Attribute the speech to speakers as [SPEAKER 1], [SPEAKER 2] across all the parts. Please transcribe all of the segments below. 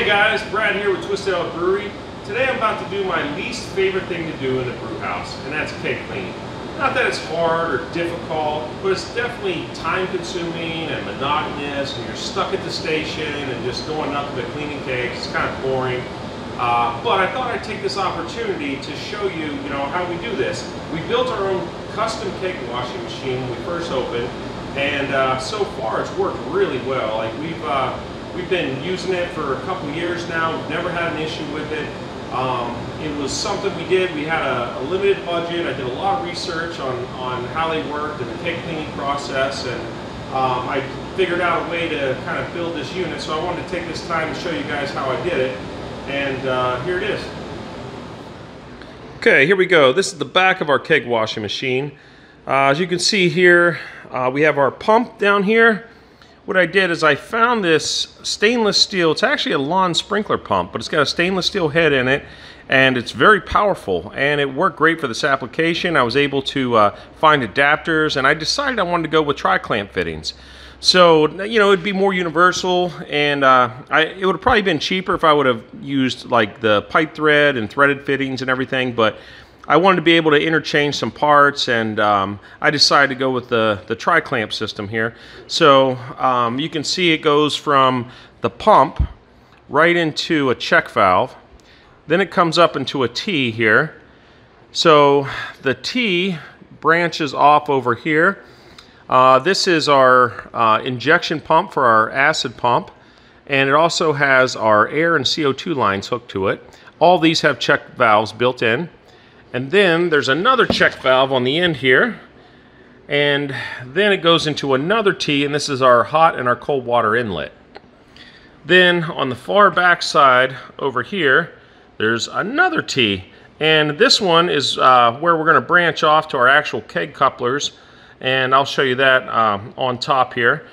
[SPEAKER 1] Hey guys, Brad here with Twisted Brewery. Today I'm about to do my least favorite thing to do in the brew house, and that's keg cleaning. Not that it's hard or difficult, but it's definitely time consuming and monotonous, and you're stuck at the station and just doing nothing but cleaning kegs. It's kind of boring. Uh, but I thought I'd take this opportunity to show you, you know, how we do this. We built our own custom keg washing machine when we first opened, and uh, so far it's worked really well. Like we've uh, we've been using it for a couple years now. We've never had an issue with it. Um, it was something we did. We had a, a, limited budget. I did a lot of research on on how they worked and the keg cleaning process, and um, I figured out a way to kind of build this unit. So I wanted to take this time to show you guys how I did it and uh, here it is. Okay, here we go. This is the back of our keg washing machine. Uh, as you can see here, uh, we have our pump down here. What I did is I found this stainless steel, it's actually a lawn sprinkler pump, but it's got a stainless steel head in it and it's very powerful and it worked great for this application. I was able to uh, find adapters and I decided I wanted to go with tri-clamp fittings. So, you know, it'd be more universal and uh, I, it would have probably been cheaper if I would have used like the pipe thread and threaded fittings and everything, but I wanted to be able to interchange some parts and um, I decided to go with the, the tri-clamp system here. So um, you can see it goes from the pump right into a check valve. Then it comes up into a T here. So the T branches off over here uh, this is our uh, injection pump for our acid pump, and it also has our air and CO2 lines hooked to it. All these have check valves built in. And then there's another check valve on the end here. And then it goes into another T, and this is our hot and our cold water inlet. Then on the far back side over here, there's another T. And this one is uh, where we're going to branch off to our actual keg couplers and I'll show you that um, on top here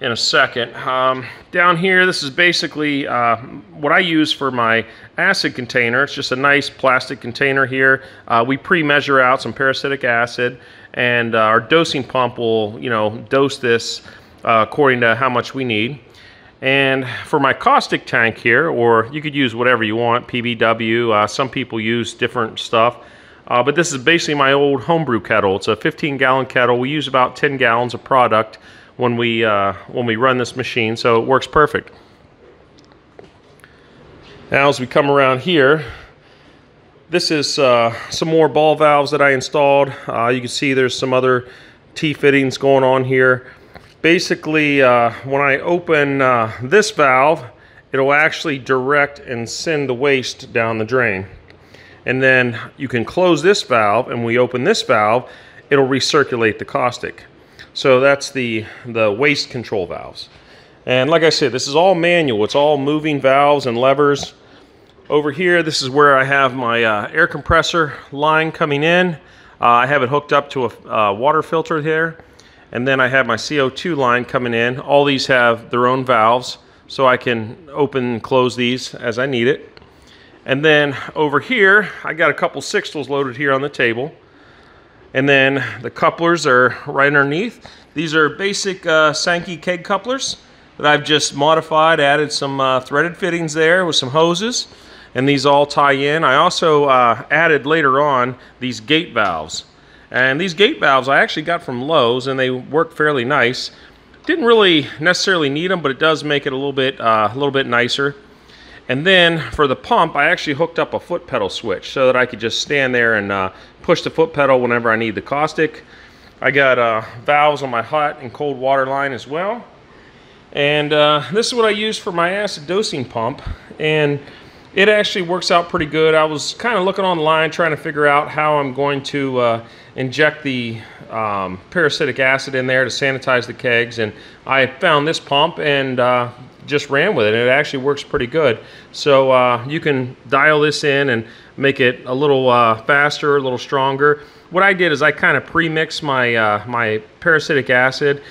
[SPEAKER 1] in a second. Um, down here, this is basically uh, what I use for my acid container. It's just a nice plastic container here. Uh, we pre-measure out some peracetic acid, and uh, our dosing pump will, you know, dose this uh, according to how much we need. And for my caustic tank here, or you could use whatever you want, PBW, uh, some people use different stuff. Uh, but this is basically my old homebrew kettle. It's a 15 gallon kettle. We use about 10 gallons of product when we, uh, when we run this machine, so it works perfect. Now as we come around here, this is uh, some more ball valves that I installed. Uh, you can see there's some other T-fittings going on here. Basically, uh, when I open uh, this valve, it'll actually direct and send the waste down the drain and then you can close this valve and we open this valve it'll recirculate the caustic so that's the the waste control valves. And like I said this is all manual. It's all moving valves and levers. Over here this is where I have my uh, air compressor line coming in. Uh, I have it hooked up to a water filter here. And then I have my CO2 line coming in. All these have their own valves so I can open and close these as I need it. And then over here, I got a couple sixtels loaded here on the table. And then the couplers are right underneath. These are basic uh, Sankey keg couplers that I've just modified, added some uh, threaded fittings there with some hoses. And these all tie in. I also uh, added later on these gate valves. And these gate valves I actually got from Lowe's and they work fairly nice. Didn't really necessarily need them, but it does make it a little bit, uh, a little bit nicer. And then for the pump, I actually hooked up a foot pedal switch so that I could just stand there and uh, push the foot pedal whenever I need the caustic. I got uh, valves on my hot and cold water line as well. And uh, this is what I use for my acid dosing pump. And it actually works out pretty good. I was kind of looking online trying to figure out how I'm going to uh, inject the um, peracetic acid in there to sanitize the kegs. And I found this pump and uh, just ran with it and it actually works pretty good. So uh, you can dial this in and make it a little uh, faster, a little stronger. What I did is I kind of pre-mix my, uh, my peracetic acid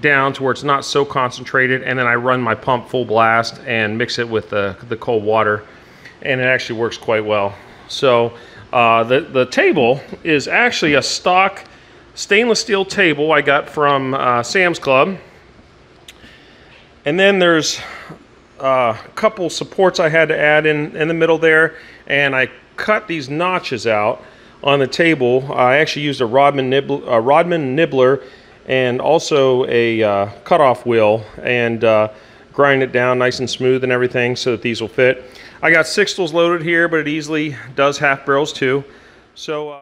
[SPEAKER 1] down to where it's not so concentrated and then I run my pump full blast and mix it with the, the cold water and it actually works quite well. So uh, the, the table is actually a stock stainless steel table I got from uh, Sam's Club. And then there's a couple supports I had to add in, in the middle there, and I cut these notches out on the table. I actually used a Rodman, nibble, a Rodman nibbler and also a uh, cutoff wheel and uh, grind it down nice and smooth and everything so that these will fit. I got sixtels loaded here, but it easily does half barrels too. So. Uh